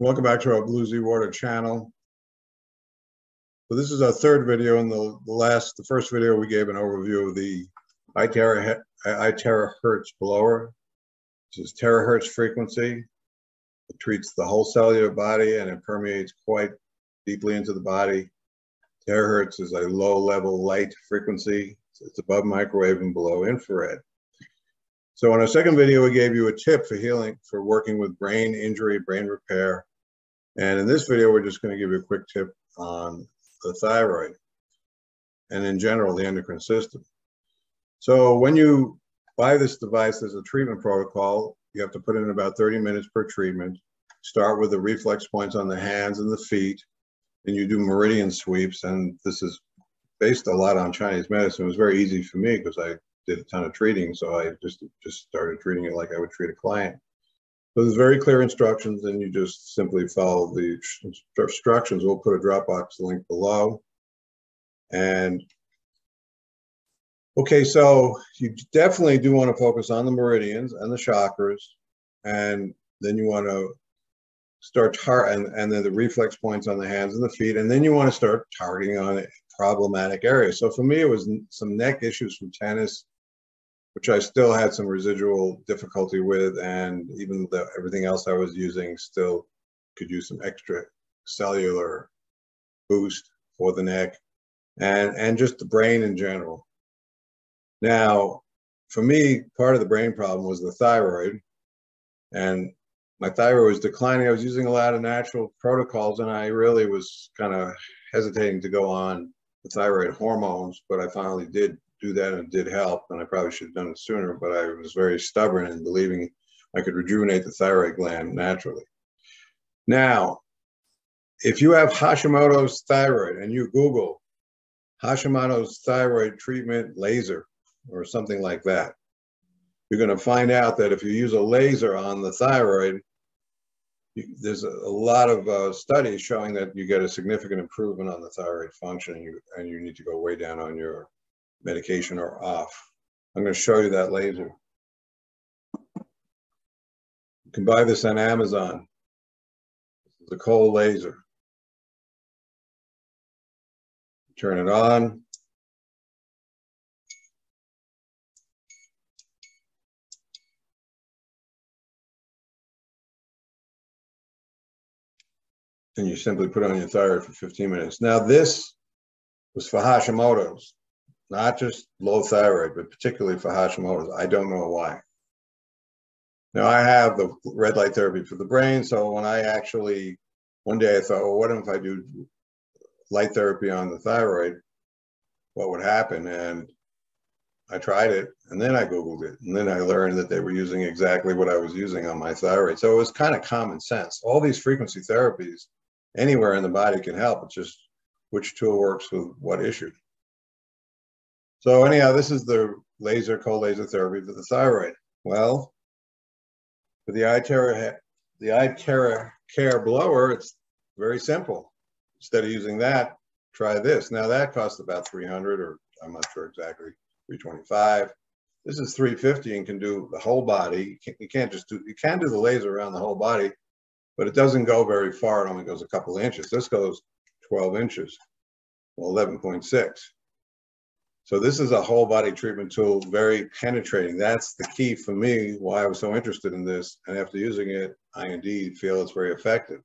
Welcome back to our Blue Z Water channel. So this is our third video. In the, the last, the first video, we gave an overview of the iTera, iTerahertz blower. This is terahertz frequency. It treats the whole cellular body and it permeates quite deeply into the body. Terahertz is a low level light frequency. It's above microwave and below infrared. So in our second video, we gave you a tip for healing, for working with brain injury, brain repair. And in this video, we're just gonna give you a quick tip on the thyroid and in general, the endocrine system. So when you buy this device as a treatment protocol, you have to put in about 30 minutes per treatment. Start with the reflex points on the hands and the feet, and you do meridian sweeps. And this is based a lot on Chinese medicine. It was very easy for me because I did a ton of treating, so I just just started treating it like I would treat a client. So there's very clear instructions, and you just simply follow the instructions. We'll put a Dropbox link below. And okay, so you definitely do want to focus on the meridians and the chakras, and then you want to start tar and, and then the reflex points on the hands and the feet, and then you want to start targeting on problematic areas. So for me, it was some neck issues from tennis, which I still had some residual difficulty with, and even the, everything else I was using still could use some extra cellular boost for the neck, and and just the brain in general. Now, for me, part of the brain problem was the thyroid, and my thyroid was declining. I was using a lot of natural protocols, and I really was kind of hesitating to go on the thyroid hormones, but I finally did do that and it did help. And I probably should have done it sooner, but I was very stubborn in believing I could rejuvenate the thyroid gland naturally. Now, if you have Hashimoto's thyroid and you Google Hashimoto's thyroid treatment laser or something like that, you're going to find out that if you use a laser on the thyroid, there's a, a, lot of uh, studies showing that you get a significant improvement on the thyroid function and you, and you need to go way down on your medication or off. I'm going to show you that laser. You can buy this on Amazon. This is a cold laser. Turn it on. And you simply put it on your thyroid for 15 minutes. Now this was for Hashimoto's not just low thyroid, but particularly for Hashimoto's. I don't know why. Now I have the red light therapy for the brain. So when I actually, one day I thought, well, what if I do light therapy on the thyroid? What would happen? And I tried it and then I Googled it. And then I learned that they were using exactly what I was using on my thyroid. So it was kind of common sense. All these frequency therapies anywhere in the body can help. It's just which tool works with what issue. So anyhow, this is the laser cold laser therapy for the thyroid. Well, for the iTera, the iTera Care blower, it's very simple. Instead of using that, try this. Now that costs about 300 or I'm not sure exactly, 325. This is 350 and can do the whole body. You can't, you can't just do, you can do the laser around the whole body, but it doesn't go very far. It only goes a couple inches. This goes 12 inches, well, 11.6. So this is a whole body treatment tool, very penetrating. That's the key for me, why I was so interested in this. And after using it, I indeed feel it's very effective.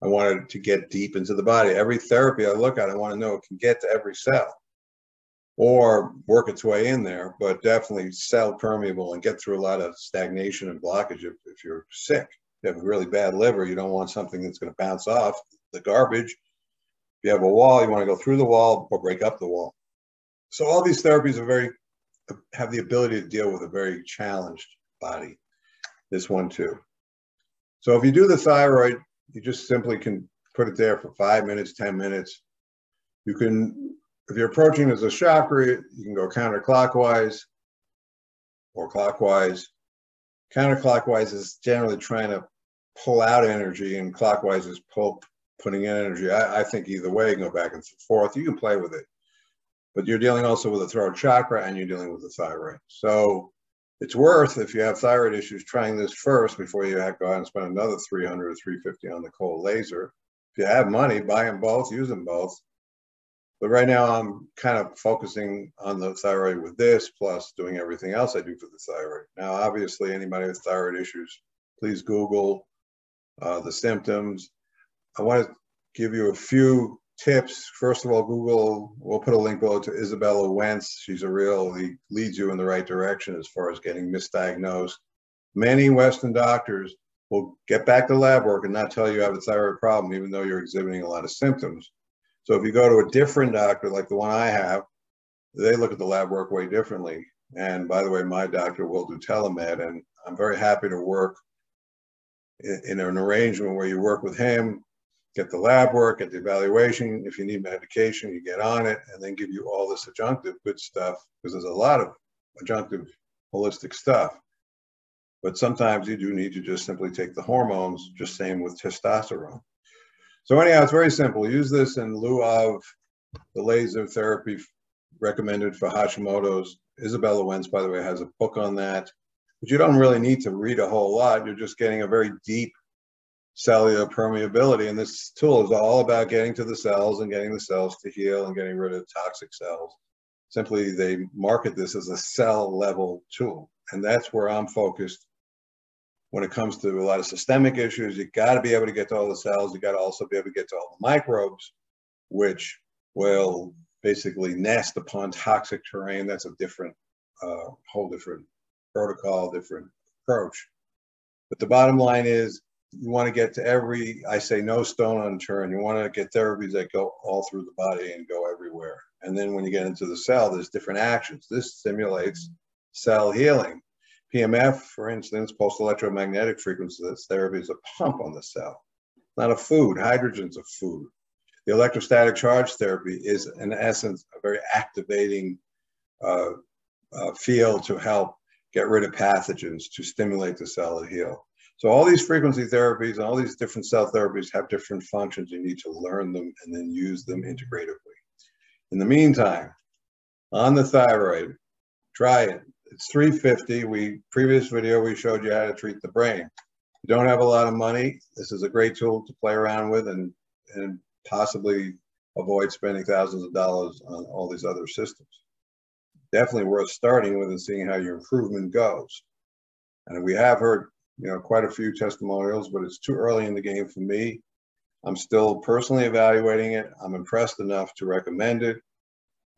I wanted to get deep into the body. Every therapy I look at, I want to know it can get to every cell or work its way in there, but definitely cell permeable and get through a lot of stagnation and blockage if, if you're sick. If you have a really bad liver, you don't want something that's going to bounce off the garbage. If you have a wall, you want to go through the wall or break up the wall. So all these therapies are very have the ability to deal with a very challenged body. This one too. So if you do the thyroid, you just simply can put it there for five minutes, 10 minutes. You can, if you're approaching as a chakra, you can go counterclockwise or clockwise. Counterclockwise is generally trying to pull out energy and clockwise is pull, putting in energy. I, I think either way, you can go back and forth. You can play with it but you're dealing also with the throat chakra and you're dealing with the thyroid. So it's worth if you have thyroid issues trying this first before you have go out and spend another 300 or 350 on the cold laser. If you have money, buy them both, use them both. But right now I'm kind of focusing on the thyroid with this, plus doing everything else I do for the thyroid. Now, obviously, anybody with thyroid issues, please Google uh, the symptoms. I want to give you a few tips. First of all, Google, we'll put a link below to Izabella Wentz. She's a real, he leads you in the right direction as far as getting misdiagnosed. Many Western doctors will get back to lab work and not tell you you have a thyroid problem, even though you're exhibiting a lot of symptoms. So if you go to a different doctor, like the one I have, they look at the lab work way differently. And by the way, my doctor will do telemed, and I'm very happy to work in, in an arrangement where you work with him get the lab work, get the evaluation. If you need medication, you get on it, and then give you all this adjunctive good stuff because there's a lot of adjunctive holistic stuff. But sometimes you do need to just simply take the hormones, just same with testosterone. So anyhow, it's very simple. Use this in lieu of the laser therapy recommended for Hashimoto's. Izabella Wentz, by the way, has a book on that. But you don't really need to read a whole lot. You're just getting a very deep cellular permeability. And this tool is all about getting to the cells and getting the cells to heal and getting rid of toxic cells. Simply, they market this as a cell level tool. And that's where I'm focused when it comes to a lot of systemic issues. You got to be able to get to all the cells. You got to also be able to get to all the microbes, which will basically nest upon toxic terrain. That's a different, uh, whole different protocol, different approach. But the bottom line is you want to get to every, I say no stone unturned. You want to get therapies that go all through the body and go everywhere. And then when you get into the cell, there's different actions. This stimulates cell healing. PMF, for instance, pulse electromagnetic frequency therapy is a pump on the cell, not a food. Hydrogen's a food. The electrostatic charge therapy is, in essence, a very activating uh, uh, field to help get rid of pathogens to stimulate the cell to heal. So all these frequency therapies and all these different cell therapies have different functions. You need to learn them and then use them integratively. In the meantime, on the thyroid, try it. It's 350. We previous video we showed you how to treat the brain. You don't have a lot of money. This is a great tool to play around with and, and possibly avoid spending thousands of dollars on all these other systems. Definitely worth starting with and seeing how your improvement goes. And we have heard you know, quite a few testimonials, but it's too early in the game for me. I'm still personally evaluating it. I'm impressed enough to recommend it,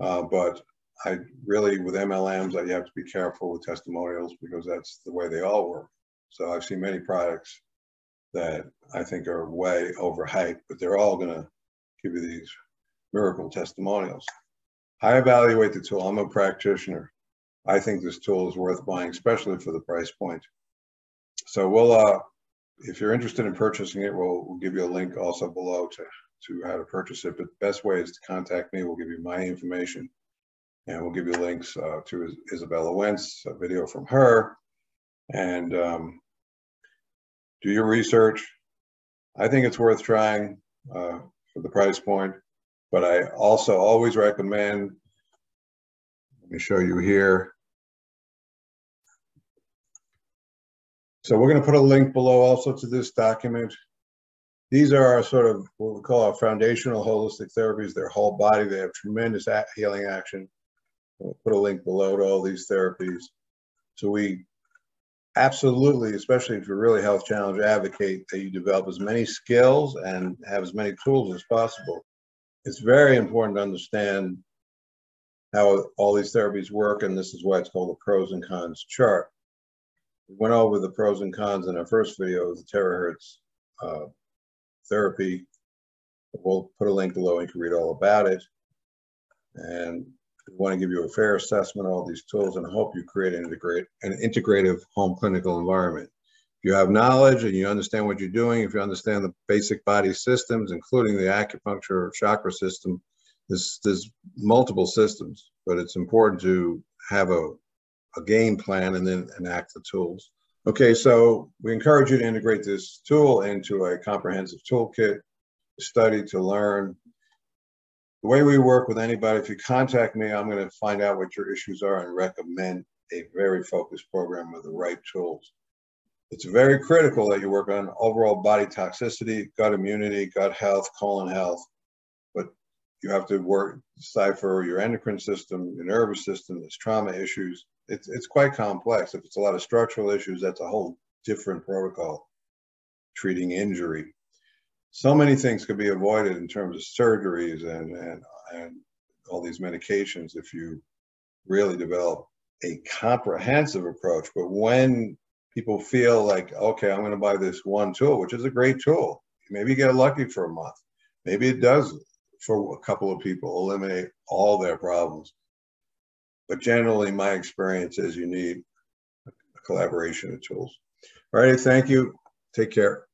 uh, but I really, with MLMs, you have to be careful with testimonials because that's the way they all work. So I've seen many products that I think are way overhyped, but they're all going to give you these miracle testimonials. I evaluate the tool. I'm a practitioner. I think this tool is worth buying, especially for the price point. So we'll, uh, if you're interested in purchasing it, we'll, we'll give you a link also below to, to how to purchase it. But the best way is to contact me. We'll give you my information and we'll give you links uh, to Izabella Wentz, a video from her, and um, do your research. I think it's worth trying uh, for the price point, but I also always recommend, let me show you here, So we're going to put a link below also to this document. These are our sort of what we call our foundational holistic therapies. They're whole body. They have tremendous healing action. We'll put a link below to all these therapies. So we absolutely, especially if you're really health challenge, advocate that you develop as many skills and have as many tools as possible. It's very important to understand how all these therapies work, and this is why it's called the pros and cons chart we went over the pros and cons in our first video of the terahertz uh, therapy. We'll put a link below and you can read all about it. And we want to give you a fair assessment of all these tools and help you create an, integrate, an integrative home clinical environment. If you have knowledge and you understand what you're doing, if you understand the basic body systems, including the acupuncture or chakra system, there's, there's multiple systems, but it's important to have a a game plan and then enact the tools. Okay, so we encourage you to integrate this tool into a comprehensive toolkit, to study, to learn. The way we work with anybody, if you contact me, I'm going to find out what your issues are and recommend a very focused program with the right tools. It's very critical that you work on overall body toxicity, gut immunity, gut health, colon health, but you have to work, decipher your endocrine system, your nervous system, there's trauma issues. It's, it's quite complex. If it's a lot of structural issues, that's a whole different protocol. Treating injury. So many things could be avoided in terms of surgeries and, and, and all these medications if you really develop a comprehensive approach. But when people feel like, okay, I'm going to buy this one tool, which is a great tool, maybe you get lucky for a month. Maybe it does for a couple of people eliminate all their problems. But generally, my experience is you need a collaboration of tools. All right, thank you. Take care.